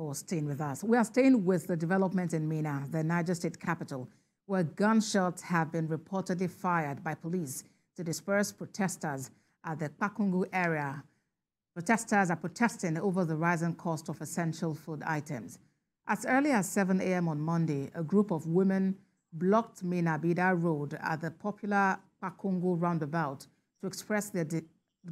for staying with us. We are staying with the development in Minna, the Niger state capital, where gunshots have been reportedly fired by police to disperse protesters at the Kpakungu area. Protesters are protesting over the rising cost of essential food items. As early as 7 a.m. on Monday, a group of women blocked Minna-Bida Road at the popular Kpakungu roundabout to express their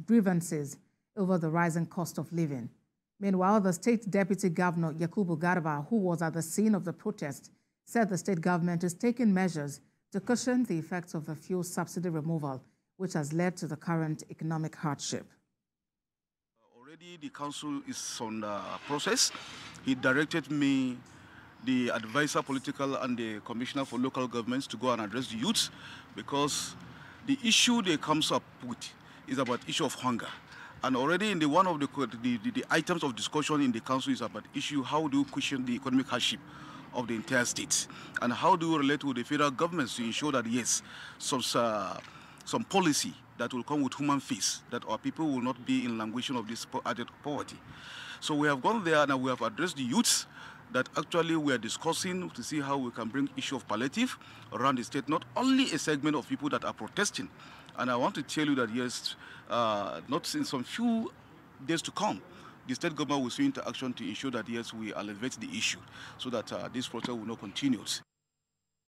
grievances over the rising cost of living. Meanwhile, the state deputy governor, Yakubu Garba, who was at the scene of the protest, said the state government is taking measures to cushion the effects of the fuel subsidy removal, which has led to the current economic hardship. Already the council is on the process. He directed me, the advisor political and the commissioner for local governments to go and address the youths because the issue they comes up with is about issue of hunger. And already in the one of the, the, the, items of discussion in the council is about issue how do you cushion the economic hardship of the entire state and how do you relate with the federal governments to ensure that yes, some uh, some policy that will come with human face that our people will not be in languishing of this added poverty. So we have gone there and we have addressed the youths that actually we are discussing to see how we can bring issue of palliative around the state, not only a segment of people that are protesting. And I want to tell you that yes, uh, not in some few days to come, the state government will swing into action to ensure that yes, we elevate the issue so that uh, this protest will not continue.